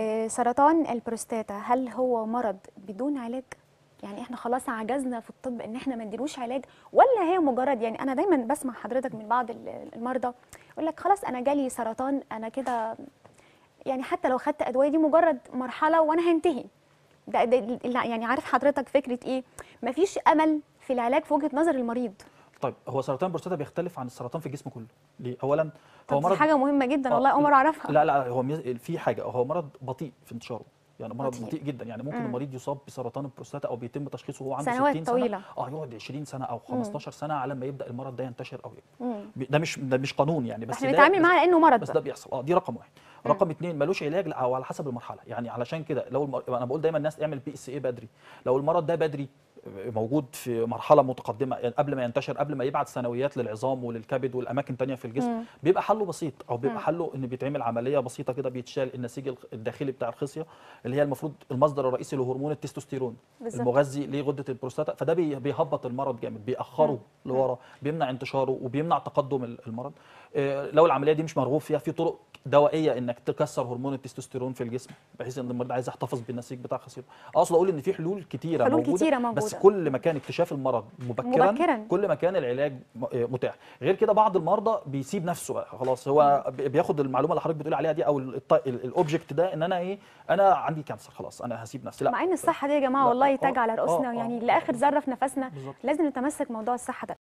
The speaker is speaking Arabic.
آه، سرطان البروستاتا هل هو مرض بدون علاج؟ يعني إحنا خلاص عجزنا في الطب إن إحنا ما نديلوش علاج ولا هي مجرد يعني أنا دايما بسمع حضرتك من بعض ال- المرضى يقول لك خلاص أنا جالي سرطان أنا كده يعني حتى لو خدت أدوية دي مجرد مرحلة وأنا هنتهي. ده, ده يعني عارف حضرتك فكرة إيه؟ مفيش أمل في العلاج في وجهة نظر المريض. طيب هو سرطان البروستاتا بيختلف عن السرطان في الجسم كله ليه اولا هو مرض حاجة مهمة جدا آه، والله أول مرة أعرفها لا لا هو في حاجة هو مرض بطيء في انتشاره يعني مرض بطيء. بطيء, جدا يعني ممكن مم. المريض يصاب بسرطان البروستاتا أو بيتم تشخيصه وهو عنده سنوات 60 طويلة. سنه آه يقعد 20 سنة أو 15 سنة على ما يبدأ المرض ده ينتشر أو يكبر مم. ده مش ده مش قانون يعني بس إحنا بنتعامل معاه لأنه مرض بس. ده بيحصل آه دي رقم واحد رقم اثنين ملوش علاج لا، أو على حسب المرحلة يعني علشان كده لو المر... أنا بقول دايما الناس اعمل PSA بدري لو المرض ده بدري موجود في مرحلة متقدمة يعني قبل ما ينتشر قبل ما يبعت ثانويات للعظام وللكبد والأماكن تانية في الجسم مم. بيبقى حله بسيط أو بيبقى مم. حله إن بيتعمل عملية بسيطة كده بيتشال النسيج الداخلي بتاع الخصية اللي هي المفروض المصدر الرئيسي لهرمون التستوستيرون بالظبط. المغذي لغده البروستاتا فده بي- بيهبط المرض جامد بيأخره لورا بيمنع انتشاره وبيمنع تقدم ال- المرض آه، لو العملية دي مش مرغوب فيها في طرق دوائية إنك تكسر هرمون التستوستيرون في الجسم بحيث إن المريض عايز يحتفظ بالنسيج بتاع خصيته أقصد أقول إن في حلول كتيرة حلول موجودة كتيرة بس موجودة. كل ما كان اكتشاف المرض مبكرا, مبكراً. كل ما كان العلاج آه، متاح غير كده بعض المرضى بيسيب نفسه بقى خلاص هو بي- بياخد المعلومة اللي حضرتك بتقول عليها دي أو ال object ده إن أنا إيه أنا عندي cancer خلاص أنا هسيب نفسي لا مع إن الصحة دي يا جماعة والله تاج على آه، رؤوسنا آه، يعني. لآخر ذره في نفسنا. لازم نتمسك موضوع الصحة ده